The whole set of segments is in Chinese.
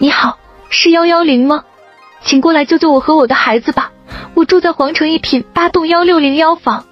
你好，是幺幺零吗？请过来救救我和我的孩子吧！我住在皇城一品八栋幺六零幺房。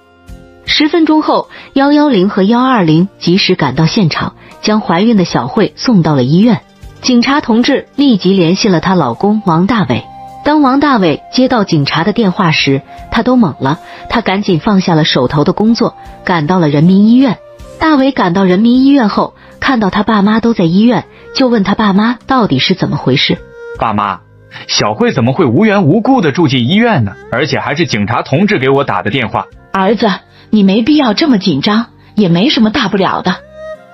十分钟后，幺幺零和幺二零及时赶到现场，将怀孕的小慧送到了医院。警察同志立即联系了她老公王大伟。当王大伟接到警察的电话时，他都懵了。他赶紧放下了手头的工作，赶到了人民医院。大伟赶到人民医院后，看到他爸妈都在医院，就问他爸妈到底是怎么回事。爸妈，小慧怎么会无缘无故的住进医院呢？而且还是警察同志给我打的电话。儿子，你没必要这么紧张，也没什么大不了的，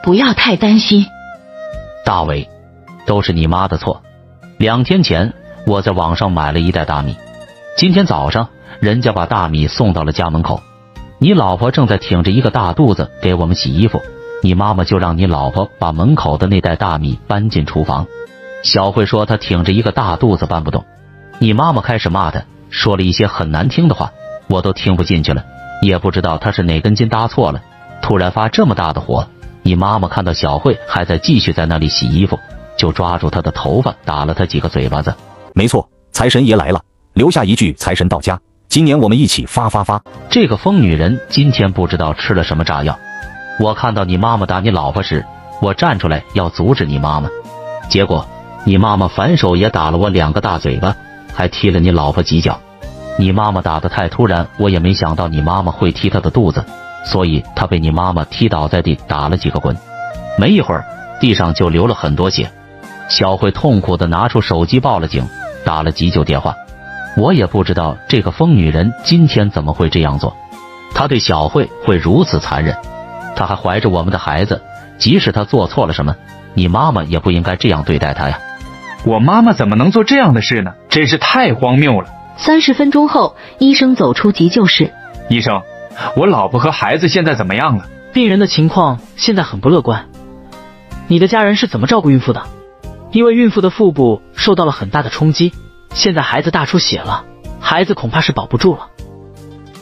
不要太担心。大伟，都是你妈的错。两天前。我在网上买了一袋大米，今天早上人家把大米送到了家门口，你老婆正在挺着一个大肚子给我们洗衣服，你妈妈就让你老婆把门口的那袋大米搬进厨房。小慧说她挺着一个大肚子搬不动，你妈妈开始骂她，说了一些很难听的话，我都听不进去了，也不知道她是哪根筋搭错了，突然发这么大的火。你妈妈看到小慧还在继续在那里洗衣服，就抓住她的头发打了她几个嘴巴子。没错，财神爷来了，留下一句财神到家，今年我们一起发发发。这个疯女人今天不知道吃了什么炸药。我看到你妈妈打你老婆时，我站出来要阻止你妈妈，结果你妈妈反手也打了我两个大嘴巴，还踢了你老婆几脚。你妈妈打的太突然，我也没想到你妈妈会踢她的肚子，所以她被你妈妈踢倒在地，打了几个滚。没一会儿，地上就流了很多血。小慧痛苦的拿出手机报了警。打了急救电话，我也不知道这个疯女人今天怎么会这样做。她对小慧会如此残忍，她还怀着我们的孩子，即使她做错了什么，你妈妈也不应该这样对待她呀。我妈妈怎么能做这样的事呢？真是太荒谬了。三十分钟后，医生走出急救室。医生，我老婆和孩子现在怎么样了？病人的情况现在很不乐观。你的家人是怎么照顾孕妇的？因为孕妇的腹部受到了很大的冲击，现在孩子大出血了，孩子恐怕是保不住了。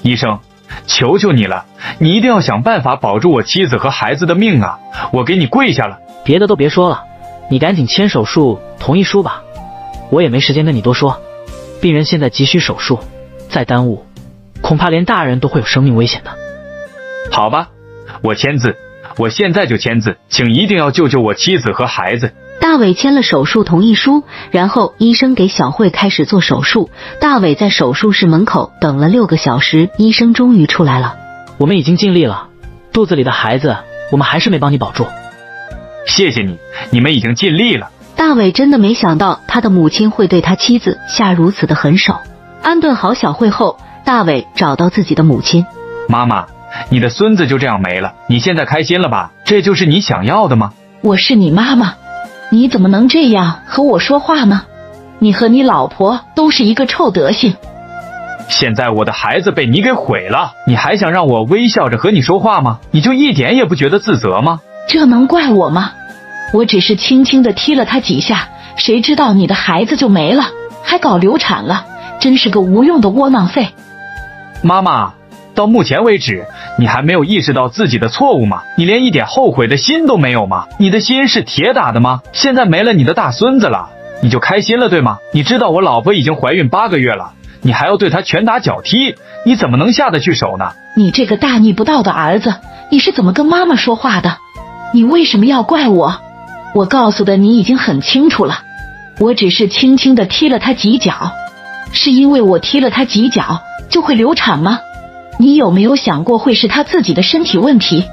医生，求求你了，你一定要想办法保住我妻子和孩子的命啊！我给你跪下了。别的都别说了，你赶紧签手术同意书吧。我也没时间跟你多说，病人现在急需手术，再耽误，恐怕连大人都会有生命危险的。好吧，我签字，我现在就签字，请一定要救救我妻子和孩子。大伟签了手术同意书，然后医生给小慧开始做手术。大伟在手术室门口等了六个小时，医生终于出来了。我们已经尽力了，肚子里的孩子我们还是没帮你保住。谢谢你，你们已经尽力了。大伟真的没想到他的母亲会对他妻子下如此的狠手。安顿好小慧后，大伟找到自己的母亲：“妈妈，你的孙子就这样没了，你现在开心了吧？这就是你想要的吗？”我是你妈妈。你怎么能这样和我说话呢？你和你老婆都是一个臭德行。现在我的孩子被你给毁了，你还想让我微笑着和你说话吗？你就一点也不觉得自责吗？这能怪我吗？我只是轻轻的踢了他几下，谁知道你的孩子就没了，还搞流产了，真是个无用的窝囊废。妈妈。到目前为止，你还没有意识到自己的错误吗？你连一点后悔的心都没有吗？你的心是铁打的吗？现在没了你的大孙子了，你就开心了对吗？你知道我老婆已经怀孕八个月了，你还要对她拳打脚踢，你怎么能下得去手呢？你这个大逆不道的儿子，你是怎么跟妈妈说话的？你为什么要怪我？我告诉的你已经很清楚了，我只是轻轻的踢了他几脚，是因为我踢了他几脚就会流产吗？你有没有想过会是他自己的身体问题？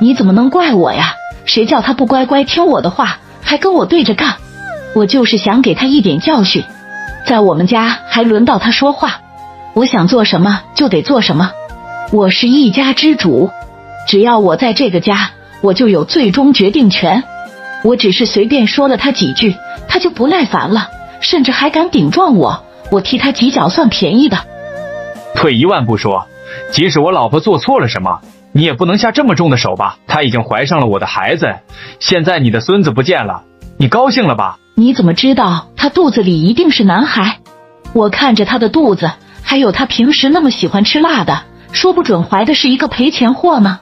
你怎么能怪我呀？谁叫他不乖乖听我的话，还跟我对着干？我就是想给他一点教训。在我们家还轮到他说话？我想做什么就得做什么。我是一家之主，只要我在这个家，我就有最终决定权。我只是随便说了他几句，他就不耐烦了，甚至还敢顶撞我。我踢他几脚算便宜的？退一万步说。即使我老婆做错了什么，你也不能下这么重的手吧？她已经怀上了我的孩子，现在你的孙子不见了，你高兴了吧？你怎么知道她肚子里一定是男孩？我看着她的肚子，还有她平时那么喜欢吃辣的，说不准怀的是一个赔钱货呢。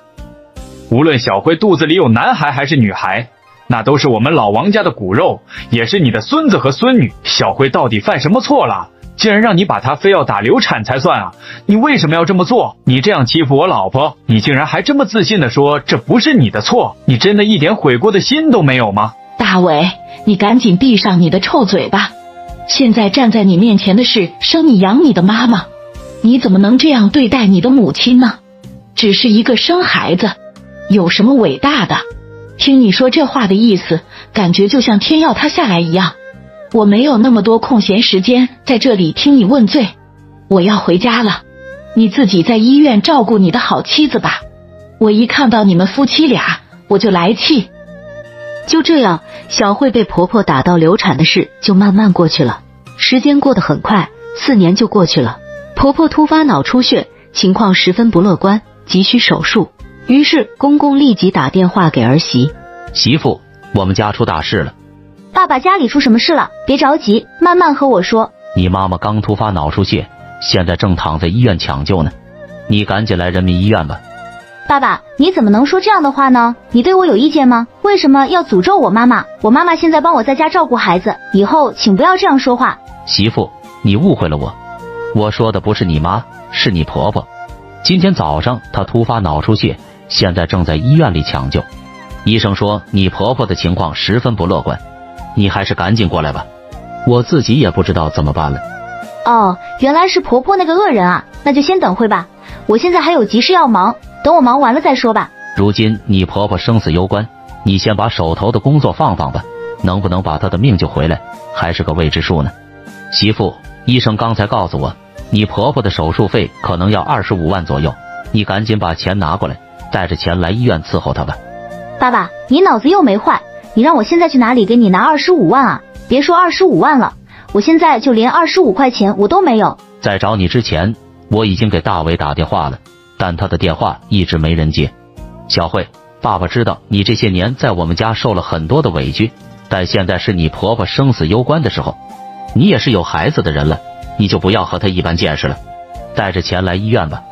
无论小辉肚子里有男孩还是女孩，那都是我们老王家的骨肉，也是你的孙子和孙女。小辉到底犯什么错了？竟然让你把她非要打流产才算啊！你为什么要这么做？你这样欺负我老婆，你竟然还这么自信的说这不是你的错？你真的一点悔过的心都没有吗？大伟，你赶紧闭上你的臭嘴巴！现在站在你面前的是生你养你的妈妈，你怎么能这样对待你的母亲呢？只是一个生孩子，有什么伟大的？听你说这话的意思，感觉就像天要塌下来一样。我没有那么多空闲时间在这里听你问罪，我要回家了。你自己在医院照顾你的好妻子吧。我一看到你们夫妻俩，我就来气。就这样，小慧被婆婆打到流产的事就慢慢过去了。时间过得很快，四年就过去了。婆婆突发脑出血，情况十分不乐观，急需手术。于是公公立即打电话给儿媳：“媳妇，我们家出大事了。”爸爸家里出什么事了？别着急，慢慢和我说。你妈妈刚突发脑出血，现在正躺在医院抢救呢，你赶紧来人民医院吧。爸爸，你怎么能说这样的话呢？你对我有意见吗？为什么要诅咒我妈妈？我妈妈现在帮我在家照顾孩子，以后请不要这样说话。媳妇，你误会了我，我说的不是你妈，是你婆婆。今天早上她突发脑出血，现在正在医院里抢救，医生说你婆婆的情况十分不乐观。你还是赶紧过来吧，我自己也不知道怎么办了。哦，原来是婆婆那个恶人啊，那就先等会吧，我现在还有急事要忙，等我忙完了再说吧。如今你婆婆生死攸关，你先把手头的工作放放吧，能不能把她的命救回来，还是个未知数呢。媳妇，医生刚才告诉我，你婆婆的手术费可能要二十五万左右，你赶紧把钱拿过来，带着钱来医院伺候她吧。爸爸，你脑子又没坏？你让我现在去哪里给你拿二十五万啊？别说二十五万了，我现在就连二十五块钱我都没有。在找你之前，我已经给大伟打电话了，但他的电话一直没人接。小慧，爸爸知道你这些年在我们家受了很多的委屈，但现在是你婆婆生死攸关的时候，你也是有孩子的人了，你就不要和她一般见识了，带着钱来医院吧。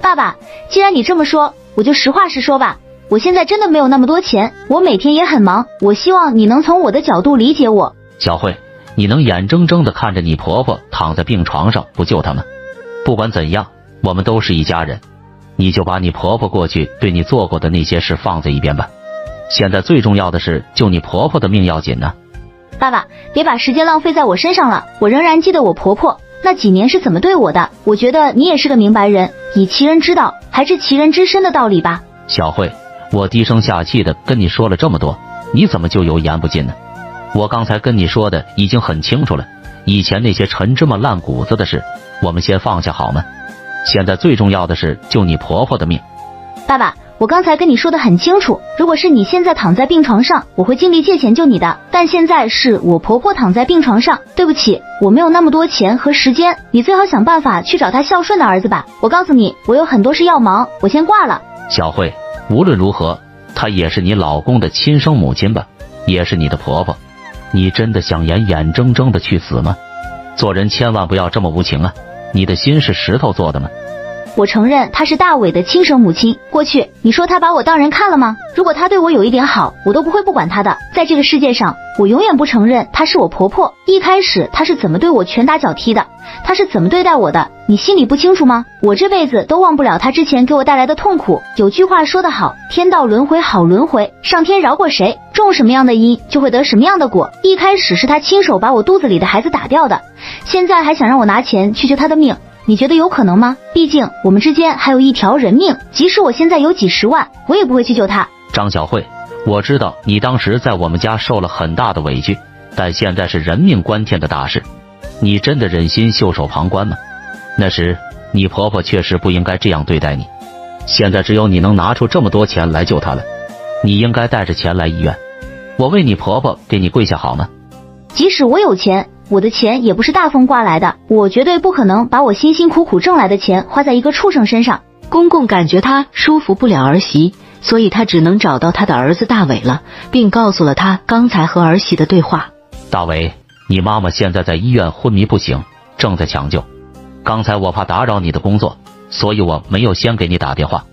爸爸，既然你这么说，我就实话实说吧。我现在真的没有那么多钱，我每天也很忙。我希望你能从我的角度理解我。小慧，你能眼睁睁的看着你婆婆躺在病床上不救她吗？不管怎样，我们都是一家人，你就把你婆婆过去对你做过的那些事放在一边吧。现在最重要的是救你婆婆的命要紧呢。爸爸，别把时间浪费在我身上了。我仍然记得我婆婆那几年是怎么对我的。我觉得你也是个明白人，以其人之道还治其人之身的道理吧。小慧。我低声下气的跟你说了这么多，你怎么就油盐不进呢？我刚才跟你说的已经很清楚了，以前那些陈芝麻烂谷子的事，我们先放下好吗？现在最重要的是救你婆婆的命。爸爸，我刚才跟你说的很清楚，如果是你现在躺在病床上，我会尽力借钱救你的。但现在是我婆婆躺在病床上，对不起，我没有那么多钱和时间，你最好想办法去找她孝顺的儿子吧。我告诉你，我有很多事要忙，我先挂了。小慧。无论如何，她也是你老公的亲生母亲吧，也是你的婆婆。你真的想眼眼睁睁的去死吗？做人千万不要这么无情啊！你的心是石头做的吗？我承认她是大伟的亲生母亲。过去你说她把我当人看了吗？如果她对我有一点好，我都不会不管她的。在这个世界上，我永远不承认她是我婆婆。一开始她是怎么对我拳打脚踢的？她是怎么对待我的？你心里不清楚吗？我这辈子都忘不了她之前给我带来的痛苦。有句话说得好，天道轮回好轮回，上天饶过谁，种什么样的因就会得什么样的果。一开始是她亲手把我肚子里的孩子打掉的，现在还想让我拿钱去救她的命。你觉得有可能吗？毕竟我们之间还有一条人命，即使我现在有几十万，我也不会去救他。张小慧，我知道你当时在我们家受了很大的委屈，但现在是人命关天的大事，你真的忍心袖手旁观吗？那时你婆婆确实不应该这样对待你，现在只有你能拿出这么多钱来救她了，你应该带着钱来医院，我为你婆婆给你跪下好吗？即使我有钱。我的钱也不是大风刮来的，我绝对不可能把我辛辛苦苦挣来的钱花在一个畜生身上。公公感觉他说服不了儿媳，所以他只能找到他的儿子大伟了，并告诉了他刚才和儿媳的对话。大伟，你妈妈现在在医院昏迷不醒，正在抢救。刚才我怕打扰你的工作，所以我没有先给你打电话。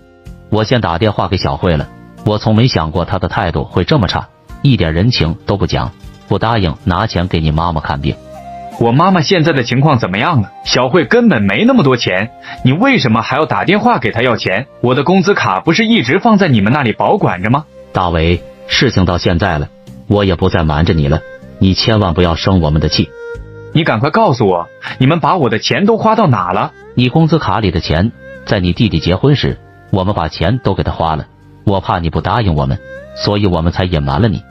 我先打电话给小慧了，我从没想过她的态度会这么差。一点人情都不讲，不答应拿钱给你妈妈看病。我妈妈现在的情况怎么样了？小慧根本没那么多钱，你为什么还要打电话给她要钱？我的工资卡不是一直放在你们那里保管着吗？大伟，事情到现在了，我也不再瞒着你了，你千万不要生我们的气。你赶快告诉我，你们把我的钱都花到哪了？你工资卡里的钱，在你弟弟结婚时，我们把钱都给他花了。我怕你不答应我们，所以我们才隐瞒了你。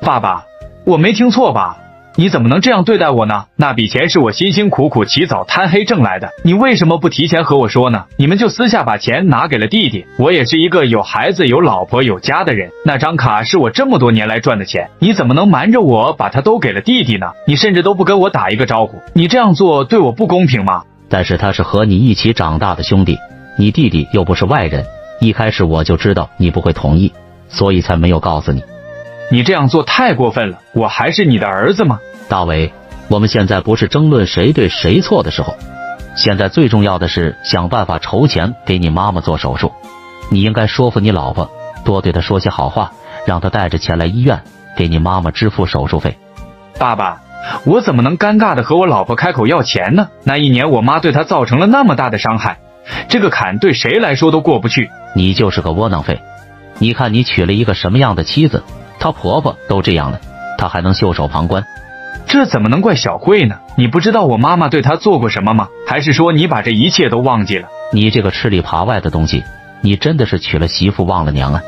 爸爸，我没听错吧？你怎么能这样对待我呢？那笔钱是我辛辛苦苦起早贪黑挣来的，你为什么不提前和我说呢？你们就私下把钱拿给了弟弟。我也是一个有孩子、有老婆、有家的人，那张卡是我这么多年来赚的钱，你怎么能瞒着我把它都给了弟弟呢？你甚至都不跟我打一个招呼，你这样做对我不公平吗？但是他是和你一起长大的兄弟，你弟弟又不是外人，一开始我就知道你不会同意，所以才没有告诉你。你这样做太过分了，我还是你的儿子吗？大伟，我们现在不是争论谁对谁错的时候，现在最重要的是想办法筹钱给你妈妈做手术。你应该说服你老婆，多对她说些好话，让她带着钱来医院给你妈妈支付手术费。爸爸，我怎么能尴尬的和我老婆开口要钱呢？那一年我妈对她造成了那么大的伤害，这个坎对谁来说都过不去。你就是个窝囊废，你看你娶了一个什么样的妻子？她婆婆都这样了，她还能袖手旁观？这怎么能怪小慧呢？你不知道我妈妈对她做过什么吗？还是说你把这一切都忘记了？你这个吃里扒外的东西，你真的是娶了媳妇忘了娘啊！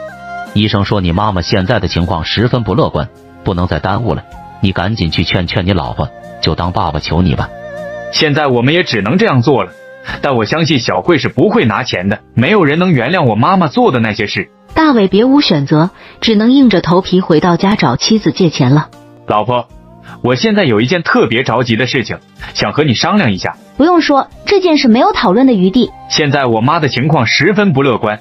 医生说你妈妈现在的情况十分不乐观，不能再耽误了，你赶紧去劝劝你老婆，就当爸爸求你吧。现在我们也只能这样做了，但我相信小慧是不会拿钱的，没有人能原谅我妈妈做的那些事。大伟别无选择，只能硬着头皮回到家找妻子借钱了。老婆，我现在有一件特别着急的事情，想和你商量一下。不用说，这件事没有讨论的余地。现在我妈的情况十分不乐观，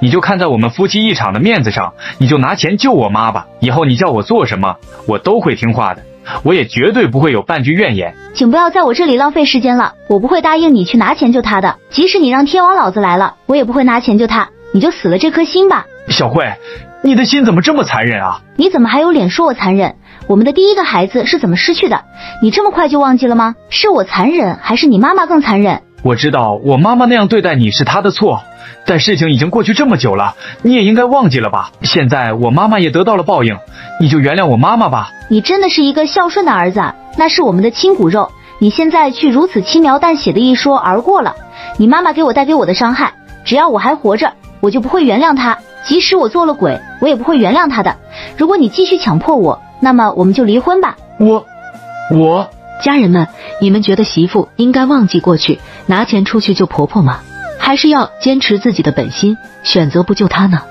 你就看在我们夫妻一场的面子上，你就拿钱救我妈吧。以后你叫我做什么，我都会听话的，我也绝对不会有半句怨言。请不要在我这里浪费时间了，我不会答应你去拿钱救她的。即使你让天王老子来了，我也不会拿钱救他。你就死了这颗心吧。小慧，你的心怎么这么残忍啊？你怎么还有脸说我残忍？我们的第一个孩子是怎么失去的？你这么快就忘记了吗？是我残忍，还是你妈妈更残忍？我知道我妈妈那样对待你是她的错，但事情已经过去这么久了，你也应该忘记了吧？现在我妈妈也得到了报应，你就原谅我妈妈吧。你真的是一个孝顺的儿子，那是我们的亲骨肉，你现在却如此轻描淡写的一说而过了。你妈妈给我带给我的伤害，只要我还活着，我就不会原谅他。即使我做了鬼，我也不会原谅他的。如果你继续强迫我，那么我们就离婚吧。我，我，家人们，你们觉得媳妇应该忘记过去，拿钱出去救婆婆吗？还是要坚持自己的本心，选择不救她呢？